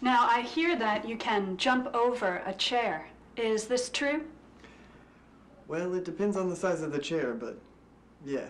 Now, I hear that you can jump over a chair. Is this true? Well, it depends on the size of the chair, but yeah.